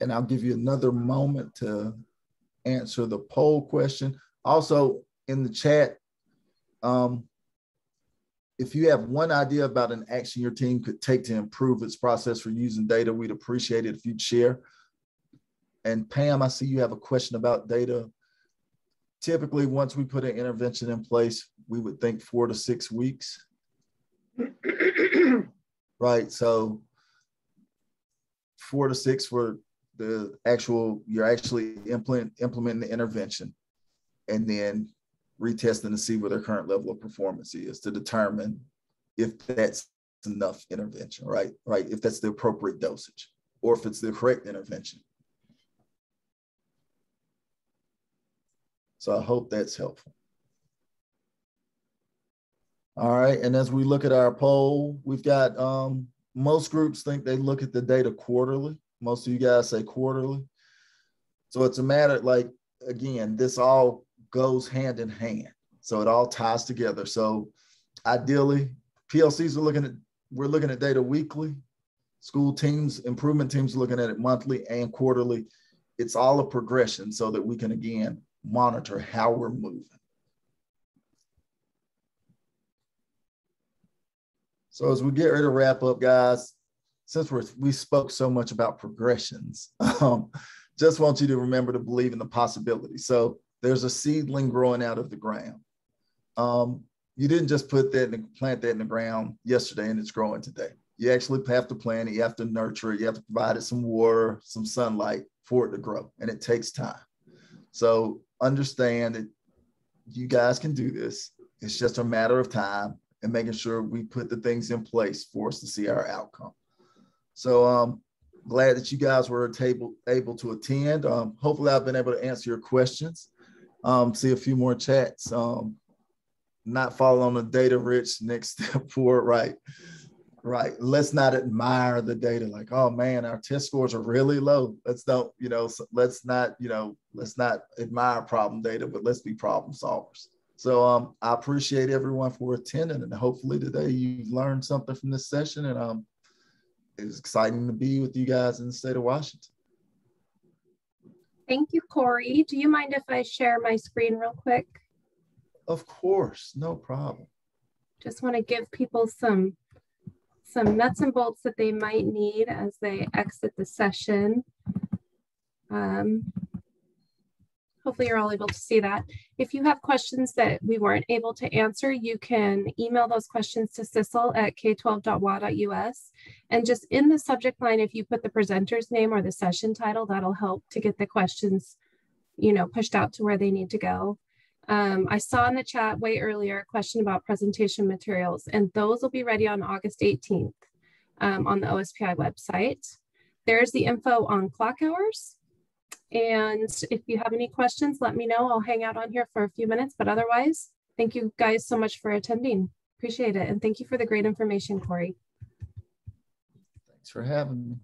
And I'll give you another moment to answer the poll question. Also in the chat, um, if you have one idea about an action your team could take to improve its process for using data, we'd appreciate it if you'd share. And Pam, I see you have a question about data. Typically, once we put an intervention in place, we would think four to six weeks. right. So four to six for the actual you're actually implement implementing the intervention and then retesting to see what their current level of performance is to determine if that's enough intervention right? Right? If that's the appropriate dosage or if it's the correct intervention. So i hope that's helpful. All right. And as we look at our poll we've got um, most groups think they look at the data quarterly most of you guys say quarterly. So it's a matter like, again, this all goes hand in hand. So it all ties together. So ideally, PLCs are looking at, we're looking at data weekly. School teams, improvement teams are looking at it monthly and quarterly. It's all a progression so that we can, again, monitor how we're moving. So as we get ready to wrap up, guys, since we're, we spoke so much about progressions, um, just want you to remember to believe in the possibility. So there's a seedling growing out of the ground. Um, you didn't just put that and plant that in the ground yesterday and it's growing today. You actually have to plant it, you have to nurture it, you have to provide it some water, some sunlight for it to grow, and it takes time. So understand that you guys can do this. It's just a matter of time and making sure we put the things in place for us to see our outcome. So um glad that you guys were table, able to attend. Um, hopefully I've been able to answer your questions. Um, see a few more chats. Um, not follow on the data rich next step forward, right? Right. Let's not admire the data like, oh man, our test scores are really low. Let's don't, you know, let's not, you know, let's not admire problem data, but let's be problem solvers. So um, I appreciate everyone for attending and hopefully today you've learned something from this session and um, it's exciting to be with you guys in the state of Washington. Thank you, Correy. Do you mind if I share my screen real quick? Of course, no problem. Just want to give people some some nuts and bolts that they might need as they exit the session. Um, hopefully you're all able to see that. If you have questions that we weren't able to answer, you can email those questions to Sissel at k12.wa.us. And just in the subject line, if you put the presenter's name or the session title, that'll help to get the questions, you know, pushed out to where they need to go. Um, I saw in the chat way earlier a question about presentation materials, and those will be ready on August 18th um, on the OSPI website. There's the info on clock hours. And if you have any questions, let me know. I'll hang out on here for a few minutes, but otherwise, thank you guys so much for attending. Appreciate it. And thank you for the great information, Correy. Thanks for having me.